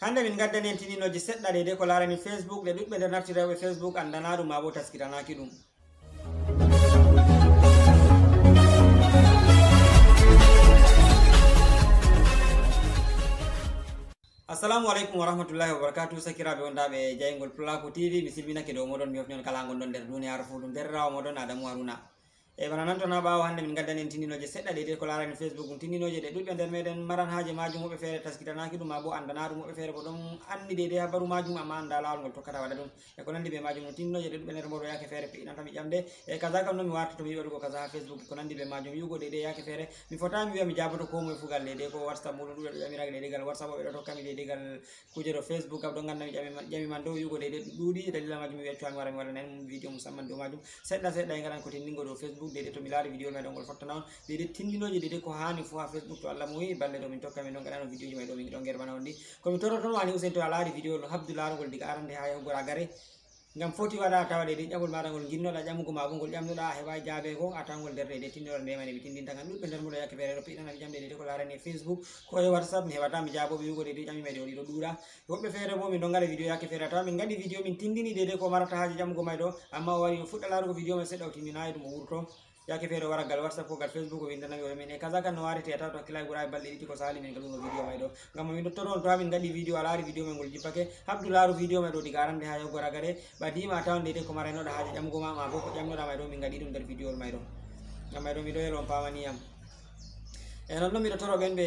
hande min gaddani en tininoji seɗɗa de ko larani facebook ɗe ɗuɗɓe nder naftirewɓe facebook andana ɗum ma bo taskitanaki ɗum assalamu aleykum warahmatullahi wabarakatu sakiraɓe wondaɓe jeygol plako tv mi silminake dow moɗon mi hofni on kala gonɗon nder duniyaru fu ɗum derrawo moɗon adamu haruna e bana nan tona ɓawo hannde min gaddani en tindinoje seɗɗa ɗe ko larani facebook ɗum tindinoje ɗe ɗuɗɓe nder meɗen maran haaji majum woɓɓe feere taskitanaki ɗum ma bo andana ɗum woɓɓe feere bo ɗon anndi de de habaru majum amma anda lawol ngol tokkata waɗa ɗum e ko nandi ɓe majum ɗum tindinoje ɗe ɗuɓɓe nder mboɗo yake feere piɗinantami ƴamde e kaza kam noon mi warta tomi waɗugo kaza facebook ko nandi ɓe majum yugo de de yake feere mi fotami wiya mi jaboto ko moye fugal de de ko whatsapp muɗum ɗuɗe ɗo ƴamiraki de degal whatsapp ɓe ɗo tokkami de degal kuje ɗo facebook kam ɗo gandami ƴami man dow yugo de de ɗuuɗi dalila majum mi wiya cuwa mi wara mi waɗa nen vidéo musamman dow majum seɗɗa seɗɗa e gaɗan ko tindingo dow facebook facebook dede to mi laari vidéo meɗon ngol fottana on dede tindinoji dede ko hani fo ha facebook to allah mo wi balɗe ɗo min tokka min ɗon gaɗano vidéo ji may ɗo min ɗon guermana on ɗi komi torotoma ni usen to a laari vidéo no habdu laarugol diga arande ha yahugora gare ngam foti waɗa tawa ɗeɗen ƴamol maɗa ngol ginnoɗa ƴamugo ma bo ngol ƴamnoɗa a heɓa jaabe ko a tawgol nder ɗeɗe tinnorɗe ndemane mi tindinta kan ɗuɗɓe nder muɗo yakke feere ɗo piɗanami ƴamɗe ɗeɗe ko larani e facebook ko e whatsapp mi heɓata mi jaabo mi wigo ɗeɗe ƴamimeɗe oɗiɗo ɗuuɗa. Woɓɓe feere bo min ɗo ngaɗa vidéo yakke feere a tawa min gaɗi vidéo min tindini ɗeɗe ko marata haaji ƴamugo may ɗo amma o wari o fuɗɗa larugo vidéo mai seɗɗa o tindinayi e ɗum o wurto. Yake feere wara gal whatsapp ko gal facebook o windanami o min e kaza kan no warete a kila hakkila ɓuura e ɗiɗi ko sali min gaɗugo vidéo may ɗo ngam min ɗottoto on to ha min gaɗi vidéo a laari vidéo may ngol jippake habdu laaru vidéo may ɗo diga arande ha yahugo ragare ɓadima a tawan dede ko maraynoɗa haaji ƴamgo ma ma bo ko ƴamnoɗa may ɗo min gaɗi ɗum nder vidéo may ɗo ngam may ɗo miɗo yelo on pamaniyam e nonnoon miɗo toro ɓen ɓe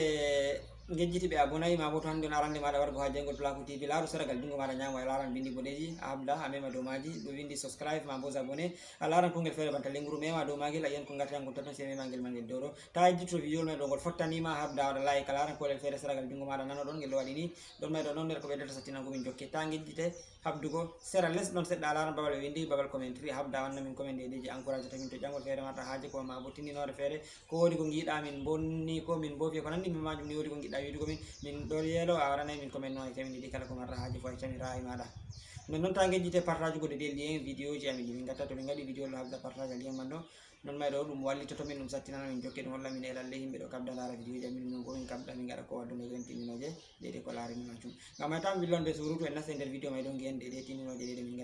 gejjiti ɓe abonayi ma bo to hannde on arande maɗa wargo ha jengol placo tv laaru seragal jungo maɗa ñamo a laran bindi boɗeji a habda a mema dow maji ɗo subscribe ma bo abonné a laran kongel feere banta lenguru mema dow magel a yiyan ko gartangol tatton se mema gel magel dow ɗo ta jejjito vidéo mai ɗo ngol fottanima habda waɗa like a laran kolel feere seragal jungo maɗa nano ɗon ngel ɗo waɗi ni ɗon mai ɗo ɗon nder ko ɓeddata sattinangomin jokke ta gejjite habdugo sera les ɗon seɗɗa a laran babal ɓe windi babal commentry habda wanna min comment dedeji encourage tamin to jangol feere mata haaji ko ma bo tinninore feere ko wodi ko giiɗa min bonni ko min bofi ko nandi min majum ni wodi ko giɗɗa widugo min min ɗo yeelo a waɗanayi min commen noon camini ɗi kala ko marta haaji fo e maɗa non noon ta gejjite partage ugo de lien vidéo ji amin min gatta to min gaɗi vidéo ɗo habda partage a lien man non may ɗo ɗum wallitoto min ɗum sattinana min jokke ɗum holla min e lalle yimɓe ɗo kabda lara vidéo ji amin min bo min kabda min gaɗa ko wadduno yen tinninoje ɗeɗe ko larini majum. Ngam may tan willonde surutu en nasta e nder vidéo may ɗo giyen ɗeɗe tinninoje ɗeɗe min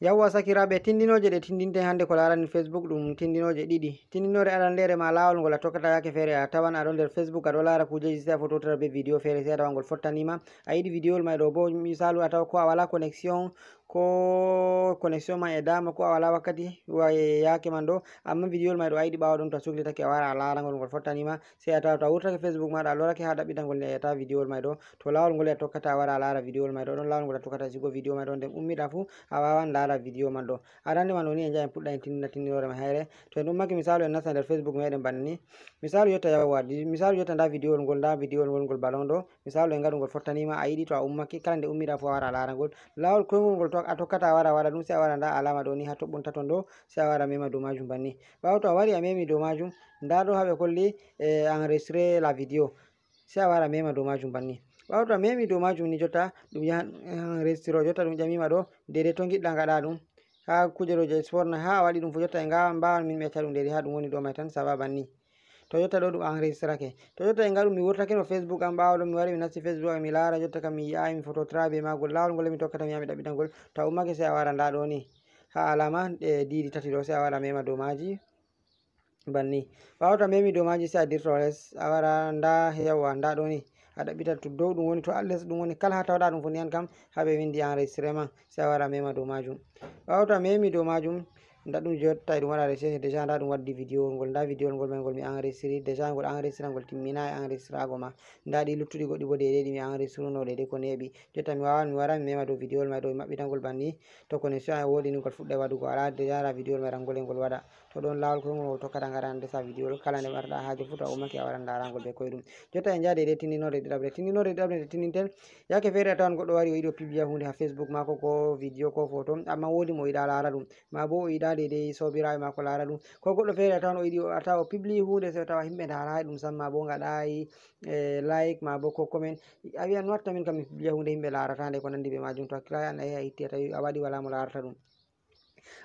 yawwa sakiraɓe tindinoje ɗe tindinte hannde ko larani facebook ɗum tindinoje ɗiɗi. Tindinore aɗanlere ma lawol ngol a tokkata yake feere a tawan aɗo nder facebook aɗo laara kujeji se a fototara be vidéo feere se a tawa ngol fottanima. A yiɗi vidéol may ɗo bo misalu a tawa ko a wala connexion ko connexion ma e dama ko a wala wakkati wae yaake man ɗo. Amma vidéol may ɗo a yiɗi ɓawa ɗum to suklitake a wara a laragol ngol fottanima sey a tawa to a wurtake facebook maɗa a lorake ha ɗaɓɓitagol yata vidéol may ɗo. To lawol ngol a tokkata a wara a lara vidéol may ɗo. Ɗon lawol ngol a tokkata sigo vidéo may ɗo nden ummiɗa fu a wawan lara vidéo man ɗo. Aɗande ma noni e jahen puɗɗa en tinna tinnorema hayre. To en ɗummaki misalu en nasta nder facebook meɗen bana ni misalu yotta yawwa misalu yotta nda vidéol ngol nda vidéol ngol ngol ballon ɗo. Misalu en ngaɗu ngol fottanima a yiɗi to a ummaki kala nde ummiɗa fu a wara a laragol lawol koygol ngol to a tokkata a wara waɗa ɗum se a wara nda alama ɗo ni ha toɓɓon taton ɗo se a wara mema dow majum banni. Ɓawa to a wari a memi dow majum nda ɗo haɓe kolli e enregistré la vidéo sai a wara mema dow majum banni. Ɓawa to a memi dow majum ni jotta ɗum yahan enregistré jotta ɗum ƴamima ɗo dede to giɗɗa gaɗa ɗum. Ha kujeroje sporna ha a waɗi ɗum fo jotta e ngawa mbawan min ɓecca ɗum dedei ha ɗum woni ɗo mai tan saba banni to dodu ɗo ɗum enregistrake to jotta e ngaɗum mi facebook am ɓawa ɗo mi mi nasti facebook am mi laara jotta kam mi yi'ai mi phototra be magol lawol ngol mi tokkata mi yami ɗaɓɓitangol to a ummake se a wara nda ni. Ha alama ɗe didi tati ɗo se a wara mema dow maji banni. A memi dow maji se a les a wara nda yawwa nda ɗo ni. A ɗaɓɓita to dow ɗum woni to alles ɗum woni kala ha tawɗa ɗum fo an kam haɓe windi enregistrement se a wara mema dow majum a memi dow majum nda ɗum jotta ɗum waɗa recherche déjà nda ɗum waddi vidéo ngol nda vidéo ngol mai ngol mi enregistré déjà ngol enregistré ngol timmina e timminai enregistrago ma. Nda ɗi luttuɗi goɗɗi bo dedei ɗi mi enregistruno dedei ko neeɓi jotta mi wawan mi wara mi mema dow vidéo mai ɗo mi maɓɓitangol banni. To connexion am woɗi ni ngol fuɗɗa waɗugo ala déjà ara vidéo mai rangol e ngol waɗa. To ɗon lawol koyngol ngol tokkata gara sa vidéo kala nde marɗa haaje fuu to a a waran darangol be koyeɗum jotta e jaade ɗe tinninore ɗiɗaɓre tinninore ɗiɗaɓre nde tinninten yake feere a tawan goɗɗo wari o yiɗi o publia hunde ha facebook mako ko vidéo ko photo amma woodi mo yiɗa lara ɗum ma bo o yiɗa dedei sobiraɓe mako lara ɗum ko goɗɗo feere a tawan o yiɗi a tawa o publi hunde so tawa himɓe darayi ɗum samma bo gaɗayi like ma bo ko commen a wiyan watta min kam mi publia hunde himɓe larata nde ko nandi ɓe majum to hakkilai an a itti a tawi a waɗi wala mo larata ɗum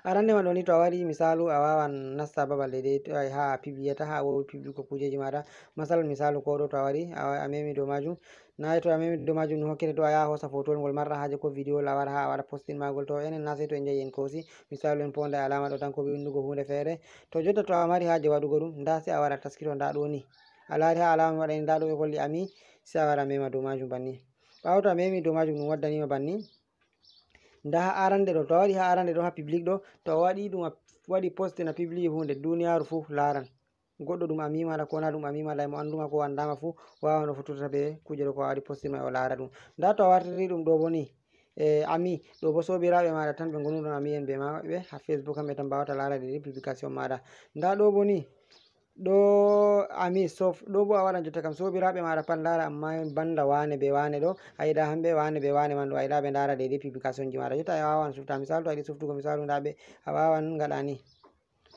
arande ma ɗoni to a waɗi misalu a wawan nasta babal dede ha pibliyata ha wowi pibigo kujeji maɗa. Masal misalu ko ɗo to a waɗi a memi dow majum. Nayi to a memi dow majum hokkete to a yaha hosa photowol ngol marɗa haaje ko vidéo l a wara ha a waɗa postin magol. To enen na sey to en jeeyi en kosi misalu en ponda e alama ɗo tan ko windugo hunde feere. To jotta to a mari haaje waɗugo ɗum nda sey a waɗa taskito nda ɗo ni. A laari ha alama waɗani nda ɗo ɓe holli ami sey a wara mema dow majum banni. Ɓawo to a memi dow majum ɗum waddanima banni nda ha arande ɗo to a waɗi ha arande ɗo ha public ɗo to a waɗi ɗum waɗi poste na public hunde duniyaru fuu laran goɗɗo ɗum a ko na ɗum a mimaɗa mo anduma ko andama fuu wawan o fotorta be kuje ɗo ko a waɗi poste ma o laara ɗum. Nda to a wartiri ɗum ɗo boni e ami ɗo bo sobiraɓe maɗa tan ɓe gonuɗon ami en be maɓɓe ha facebook kamɓe tan mbawata laara ɗiɗi publication maɗa nda ɗo bo ni ɗo ami sof ɗo bo a waɗan jotta kam sobiraɓe maɗa pat lara amma banda wane be wane ɗo a yiɗa hamɓe wane be wane man ɗo a yiɗa ɓe dara deidei publication ji maɗa jotta a wawan sufta misalu to a yiɗi suftugo misalu nda ɓe a wawan gaɗa ni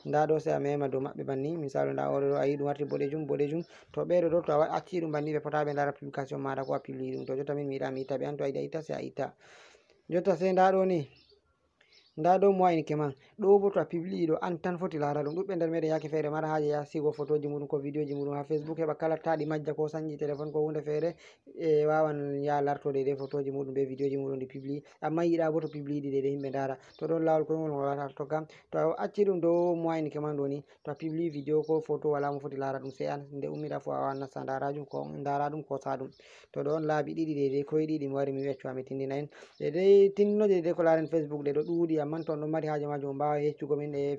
nda ɗo se a mema dow maɓɓe banni misalu nda oɗo ɗo a yi ɗum warti boɗejum boɗejum to ɓeɗo ɗo to a acci ɗum banni ɓe fota ɓe dara publication maɗa ko a pilli ɗum to jotta min mi yiɗa mi itta ɓe an to a yiɗa itta se a itta jotta se nda ɗo ni nda ɗo mo wa'inke ma ɗo bo to a pibli ɗo an tan foti lara ɗum. Ɗuɓɓe nder meɗen yake feere mara haji ya sigo photoji muɗum ko vidéo ji muɗum ha facebook. Heɓa kala taɗi majja ko sanji téléphone ko hunde feere. E wawan ya larto dede photoji muɗum be vidéo ji muɗum ɗi pibli. Amma yiɗa bo to pibli ɗi dede himɓe ndara to ɗon lawol koyngol ngol wata to kam. To a acci ɗum dow mo wa'inke man ɗo ni to a pibli vidéo ko photo wala mo foti lara ɗum sey an. Nde ummira fo a wawan nasta darajum ko dara ɗum ko sa ɗum. To ɗon laabi ɗiɗi dede koye ɗiɗi mi wari mi weccuwa mi tindina en dede tinnoje dede ko laren facebook ɗe ɗo ɗuuɗi amman to on ɗon mari haje majum on mbawa min e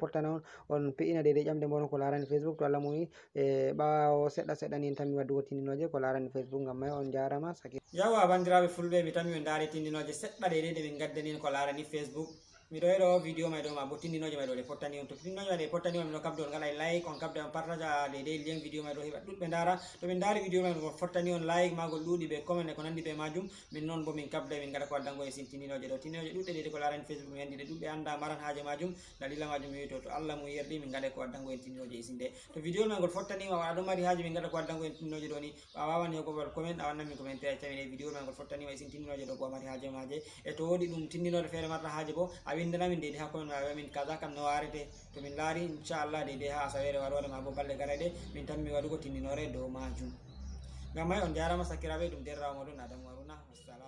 portana on on pe'ina dede ƴamde moɗon ko larani facebook to allah muyi e ɓawo seɗɗa seɗɗa ni en tanmi waddugo tindinoje ko larani facebook ngam may on jarama saki yawa bandiraɓe fulɓe mi tanmi on daari tindinoje seɗɗa dede ɗe min gaddani ko larani facebook miɗo yeɗo vidéo may ɗo ma bo tindinoje may ɗo ɗe pottani on. To tindinoje may ɗe pottani on miɗo kabde on ngala like on kabde on partage a dedei lien vidéo may ɗo heɓa ɗuɗɓe dara to min daari vidéo may fottani on like magol ɗuuɗi ɓe comment e ko nandi ɓe majum. Min noon bo min kabda min gaɗa ko addango e sin tindinoje ɗo. Tindinoje ɗuɗɗe ɗeɗe ko larani facebook mi anndi ɗe ɗuɗɓe annda maran haaje majum dalila majum mi wito to allah mum yerdi min gaɗa ko addango en tindinoje e sinde. To vidéo may ngol fottanima waɗa ɗo mari haaji min gaɗa ko addango en tindinoje ɗo ni. A wawan yogobal comment a wannanmin commentaire tawine vidéo may ngol fottanima e sin tindinoje ɗo bo a mari haaje maje e to woɗi ɗum tindinoɗo feere marata haaje bo a windanamin deydi ha comment ma min kaza kam no warete to min laari inchallah deyde ha asawere warore ma bo balɗe garaɗe min tan mi waɗugo tindinore dow majum ngam may on jarama sakiraɓe ɗum derrawo moɗon adamu waruna wassalam